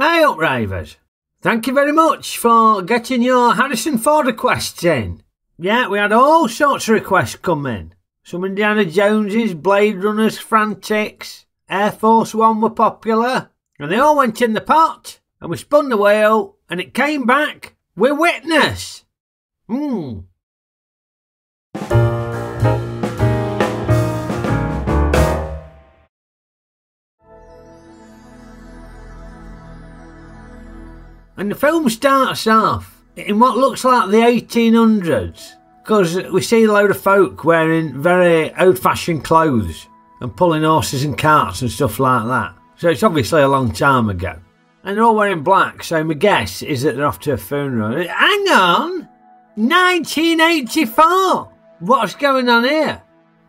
Up, Rayvers. Thank you very much for getting your Harrison Ford requests in. Yeah, we had all sorts of requests come in. Some Indiana Joneses, Blade Runners, Frantics, Air Force One were popular, and they all went in the pot, and we spun the wheel, and it came back with Witness. Hmm. And the film starts off in what looks like the 1800s because we see a load of folk wearing very old fashioned clothes and pulling horses and carts and stuff like that. So it's obviously a long time ago. And they're all wearing black, so my guess is that they're off to a funeral. Hang on! 1984! What's going on here?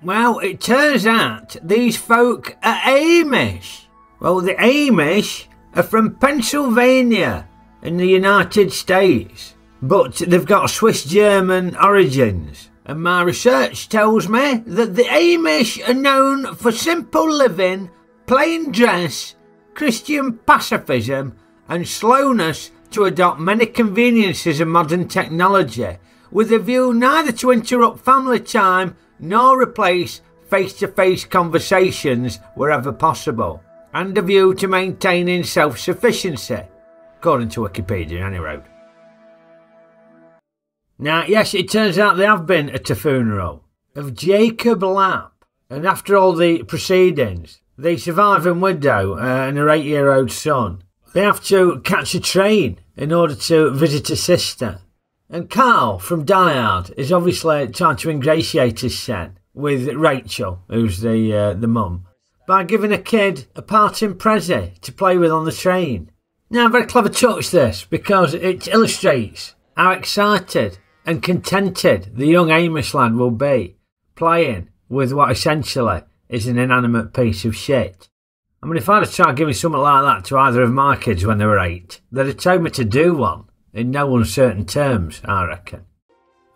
Well, it turns out these folk are Amish. Well, the Amish are from Pennsylvania in the United States, but they've got Swiss German origins. And my research tells me that the Amish are known for simple living, plain dress, Christian pacifism, and slowness to adopt many conveniences of modern technology, with a view neither to interrupt family time nor replace face to face conversations wherever possible, and a view to maintaining self sufficiency according to Wikipedia, anyway. Now, yes, it turns out they have been at a funeral of Jacob Lapp, and after all the proceedings, the surviving widow uh, and her eight year old son, they have to catch a train in order to visit a sister. And Karl from Die is obviously trying to ingratiate his son with Rachel, who's the uh, the mum, by giving a kid a parting present to play with on the train. Now, very clever touch this because it illustrates how excited and contented the young Amish lad will be playing with what essentially is an inanimate piece of shit. I mean, if I'd have tried giving something like that to either of my kids when they were eight, they'd have told me to do one in no uncertain terms, I reckon.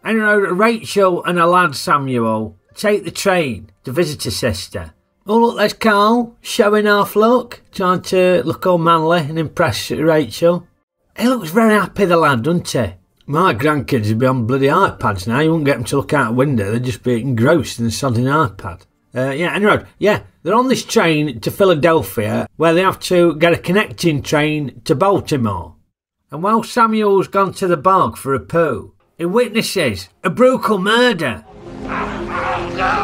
Anyway, Rachel and her lad Samuel take the train to visit her sister Oh, look, there's Karl showing off look, trying to look all manly and impress Rachel. He looks very happy, the lad, doesn't he? My grandkids would be on bloody iPads now. You wouldn't get them to look out the window. They'd just be engrossed in the sodding iPad. Uh, yeah, anyway, yeah, they're on this train to Philadelphia where they have to get a connecting train to Baltimore. And while Samuel's gone to the bog for a poo, he witnesses a brutal murder.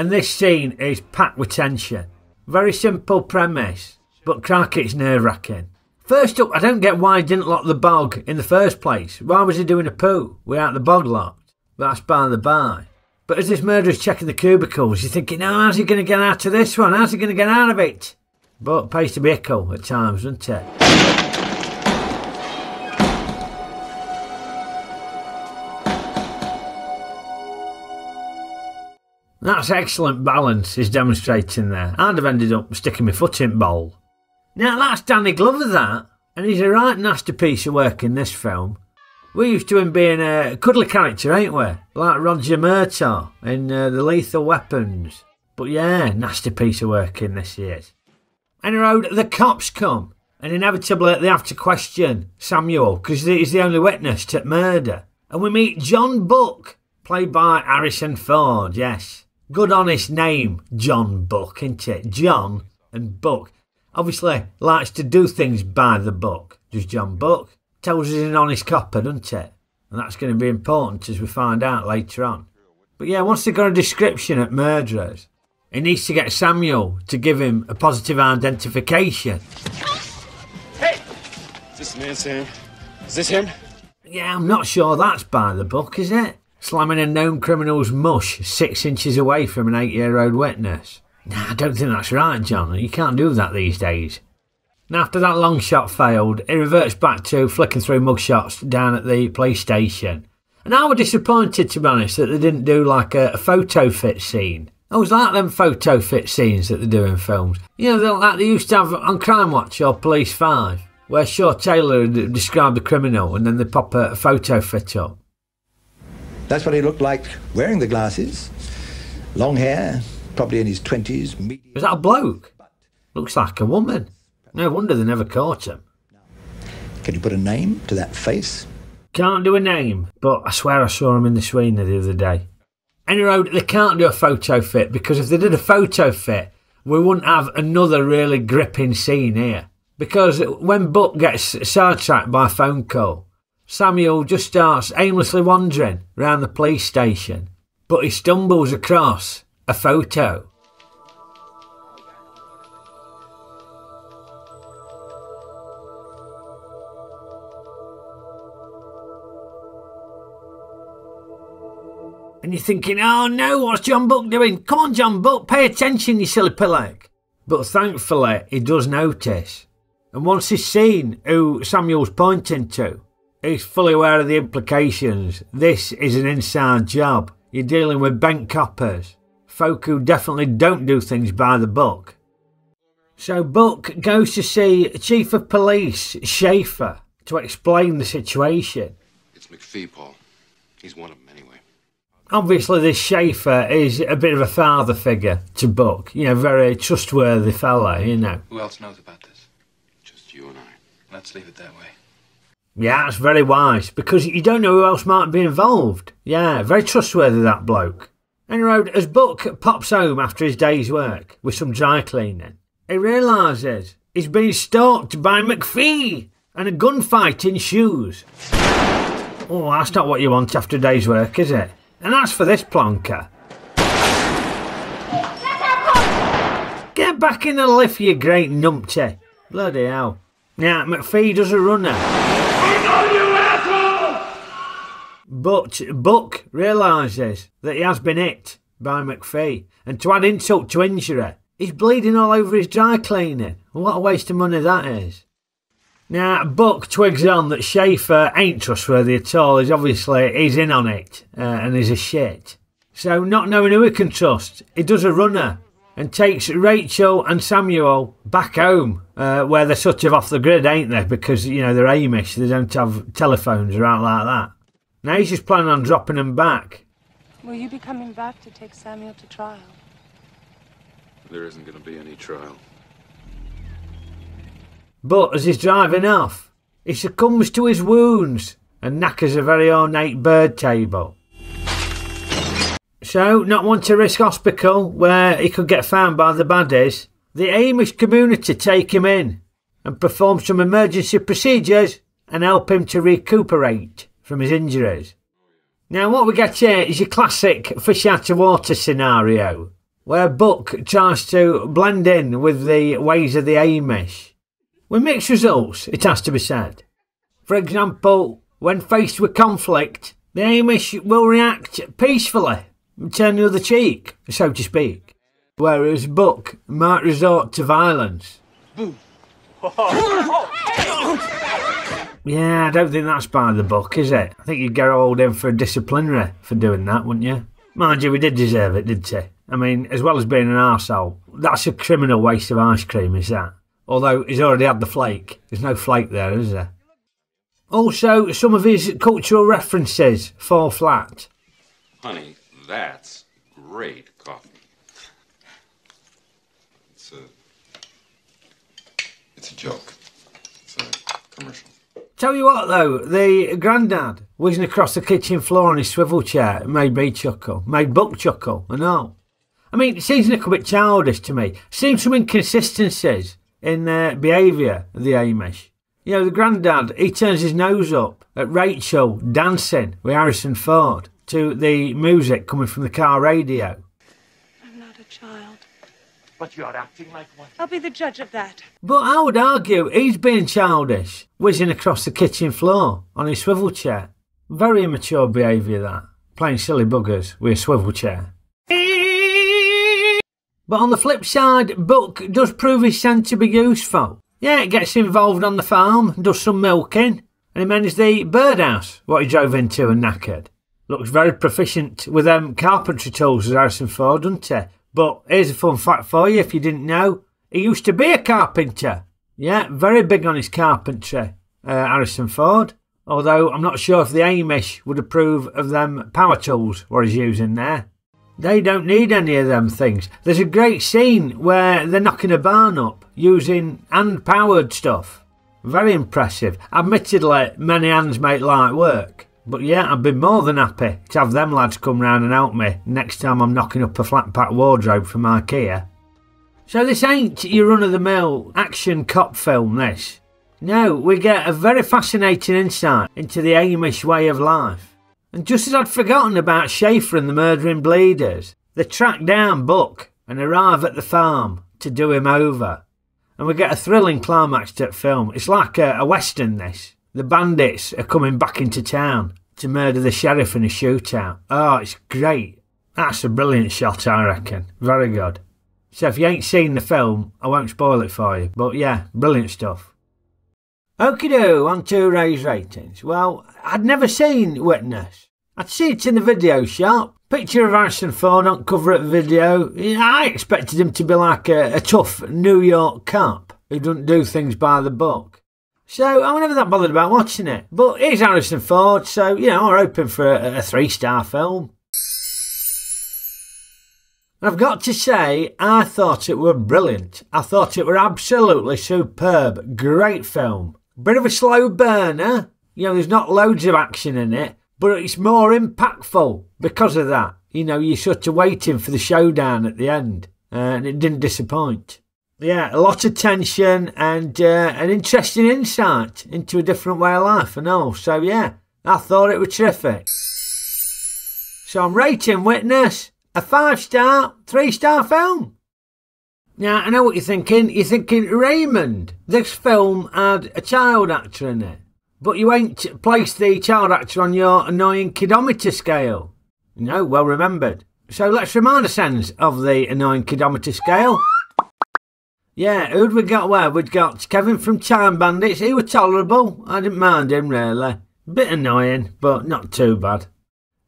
And this scene is packed with tension. Very simple premise, but crack it's nerve wracking. First up, I don't get why he didn't lock the bog in the first place. Why was he doing a poo without the bog locked? That's by the by. But as this murderer's checking the cubicles, you're thinking, oh, how's he going to get out of this one? How's he going to get out of it? But it pays to be ickle at times, doesn't it? That's excellent balance he's demonstrating there. I'd have ended up sticking my foot in bowl. Now that's Danny Glover that, and he's a right nasty piece of work in this film. We're used to him being a cuddly character, ain't we? Like Roger Murtaugh in uh, The Lethal Weapons. But yeah, nasty piece of work in this year's. Anyway, the cops come, and inevitably they have to question Samuel, because he's the only witness to murder. And we meet John Book, played by Harrison Ford, yes. Good honest name, John Book, isn't it? John and Book. Obviously likes to do things by the book. Does John Book? Tells us he's an honest copper, doesn't it? And that's going to be important as we find out later on. But yeah, once they've got a description at murderers, he needs to get Samuel to give him a positive identification. Hey! Is this man Sam? Is this him? Yeah, I'm not sure that's by the book, is it? Slamming a known criminal's mush six inches away from an eight year old witness. Nah, I don't think that's right, John. You can't do that these days. Now, after that long shot failed, it reverts back to flicking through mugshots down at the PlayStation. And I was disappointed, to be honest, that they didn't do like a, a photo fit scene. I was like them photo fit scenes that they do in films. You know, like they used to have on Crime Watch or Police 5, where Shaw Taylor described the criminal and then they pop a photo fit up. That's what he looked like wearing the glasses. Long hair, probably in his 20s. Is that a bloke? Looks like a woman. No wonder they never caught him. Can you put a name to that face? Can't do a name, but I swear I saw him in the Sweeney the other day. Any road, they can't do a photo fit because if they did a photo fit, we wouldn't have another really gripping scene here. Because when Book gets sidetracked by a phone call, Samuel just starts aimlessly wandering round the police station, but he stumbles across a photo. And you're thinking, oh no, what's John Book doing? Come on, John Book, pay attention, you silly pillock. But thankfully, he does notice. And once he's seen who Samuel's pointing to, he's fully aware of the implications. This is an inside job. You're dealing with bank coppers, folk who definitely don't do things by the book. So Book goes to see Chief of Police Schaefer to explain the situation. It's McFee, Paul. He's one of them anyway. Obviously, this Schaefer is a bit of a father figure to Book. You know, very trustworthy fella, you know. Who else knows about this? Just you and I. Let's leave it that way. Yeah, that's very wise because you don't know who else might be involved. Yeah, very trustworthy, that bloke. Anyway, as Book pops home after his day's work with some dry cleaning, he realises he's been stalked by McFee and a gunfight ensues. Oh, that's not what you want after a day's work, is it? And that's for this plonker. Get back in the lift, you great numpty. Bloody hell. Now, McFee does a runner. But Book realises that he has been hit by McFee, and to add insult to injury, he's bleeding all over his dry cleaning. What a waste of money that is. Now, Book twigs on that Schaefer ain't trustworthy at all. He's obviously he's in on it uh, and he's a shit. So, not knowing who he can trust, he does a runner and takes Rachel and Samuel back home, uh, where they're sort of off the grid, ain't they? Because you know they're Amish, they don't have telephones or out like that. Now he's just planning on dropping him back. Will you be coming back to take Samuel to trial? There isn't going to be any trial. But as he's driving off, he succumbs to his wounds and knackers a very ornate bird table. So, not want to risk hospital where he could get found by the baddies, the Amish community take him in and perform some emergency procedures and help him to recuperate from his injuries. Now, what we get here is your classic fish out of water scenario, where Book tries to blend in with the ways of the Amish. With mixed results, it has to be said. For example, when faced with conflict, the Amish will react peacefully turn the other cheek, so to speak, whereas Book might resort to violence. Yeah, I don't think that's by the book, is it? I think you'd get hauled in for a disciplinary for doing that, wouldn't you? Mind you, we did deserve it, didn't he? I mean, as well as being an arsehole, that's a criminal waste of ice cream, is that? Although he's already had the flake. There's no flake there, is there? Also, some of his cultural references fall flat. Honey, that's great coffee. It's a. It's a joke. It's a commercial. Tell you what, though, the granddad whizzing across the kitchen floor on his swivel chair made me chuckle, made Book chuckle, and all. I mean, it seems a little bit childish to me. Seems some inconsistencies in their behaviour, of the Amish. You know, the granddad, he turns his nose up at Rachel dancing with Harrison Ford to the music coming from the car radio. I'm not a child. But you're acting like one. I'll be the judge of that. But I would argue he's being childish, whizzing across the kitchen floor on his swivel chair. Very immature behaviour, that. Playing silly buggers with a swivel chair. But on the flip side, Book does prove his scent to be useful. Yeah, it gets involved on the farm, does some milking, and he manages the birdhouse, what he drove into and knackered. Looks very proficient with them carpentry tools as Harrison Ford, doesn't he? But here's a fun fact for you if you didn't know. He used to be a carpenter. Yeah, very big on his carpentry, uh, Harrison Ford. Although I'm not sure if the Amish would approve of them power tools what he's using there. They don't need any of them things. There's a great scene where they're knocking a barn up using hand powered stuff. Very impressive. Admittedly, many hands make light work. But yeah, I'd be more than happy to have them lads come round and help me next time I'm knocking up a flat pack wardrobe from IKEA. So this ain't your run of the mill action cop film, this. No, we get a very fascinating insight into the Amish way of life. And just as I'd forgotten about Schaefer and the murdering bleeders, they track down Book and arrive at the farm to do him over. And we get a thrilling climax to the film. It's like a, a western, this. The bandits are coming back into town to murder the sheriff in a shootout. Oh, it's great. That's a brilliant shot, I reckon. Very good. So if you ain't seen the film, I won't spoil it for you. But yeah, brilliant stuff. Okeydoo, on to Ray's ratings. Well, I'd never seen Witness. I'd seen it in the video shop. Picture of Harrison Ford on cover of the video. I expected him to be like a, a tough New York cop who doesn't do things by the book. So I was never that bothered about watching it. But it's Harrison Ford, so you know, we're hoping for a, a three star film. I've got to say, I thought it were brilliant. I thought it were absolutely superb. Great film. Bit of a slow burner. You know, there's not loads of action in it, but it's more impactful because of that. You know, you're sort of waiting for the showdown at the end, uh, and it didn't disappoint. Yeah, a lot of tension and uh, an interesting insight into a different way of life and all. So, yeah, I thought it was terrific. So I'm rating Witness a five star, three star film. Now, I know what you're thinking. You're thinking, Raymond, this film had a child actor in it, but you ain't placed the child actor on your annoying kidometer scale. No, well remembered. So let's remind ourselves of the annoying kidometer scale. Yeah, who'd we got where? We'd got Kevin from Time Bandits. He was tolerable. I didn't mind him really. Bit annoying, but not too bad.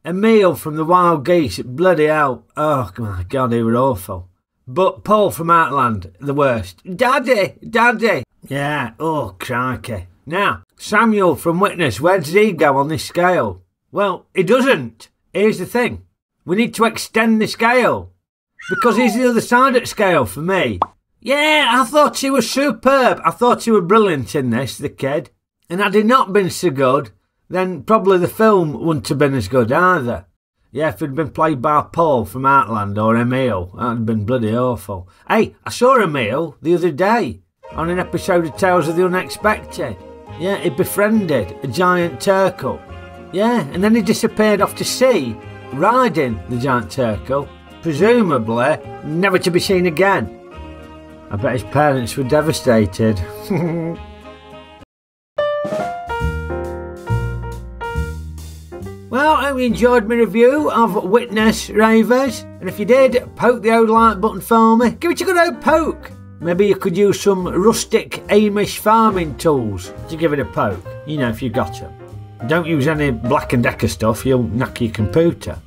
Emil from the Wild Geese, bloody hell. Oh my god, he were awful. But Paul from Outland, the worst. Daddy, Daddy. Yeah, oh crikey. Now, Samuel from Witness, where does he go on this scale? Well, he doesn't. Here's the thing. We need to extend the scale. Because he's the other side of the scale for me. Yeah, I thought she was superb. I thought she was brilliant in this, the kid. And had he not been so good, then probably the film wouldn't have been as good either. Yeah, if it'd been played by Paul from Outland or Emil, that'd have been bloody awful. Hey, I saw Emil the other day on an episode of Tales of the Unexpected. Yeah, he befriended a giant turtle. Yeah, and then he disappeared off to sea, riding the giant turtle, presumably never to be seen again. I bet his parents were devastated. Well, I hope you enjoyed my review of Witness Rayvers. And if you did, poke the old like button for me. Give it a good old poke. Maybe you could use some rustic Amish farming tools to give it a poke. You know, if you got them. Don't use any Black & Decker stuff, you'll knock your computer.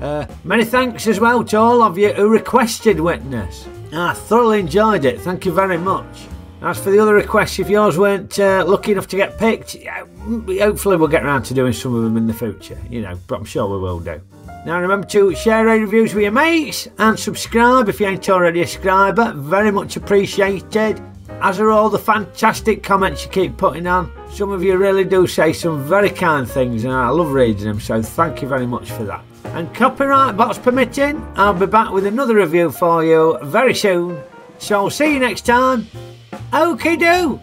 Uh, many thanks as well to all of you who requested Witness. I thoroughly enjoyed it, thank you very much. As for the other requests, if yours weren't uh, lucky enough to get picked, hopefully we'll get around to doing some of them in the future, you know, but I'm sure we will do. Now remember to share our reviews with your mates and subscribe if you ain't already a subscriber, very much appreciated. As are all the fantastic comments you keep putting on. Some of you really do say some very kind things and I love reading them, so thank you very much for that. And copyright box permitting, I'll be back with another review for you very soon. So I'll see you next time. Okay, do.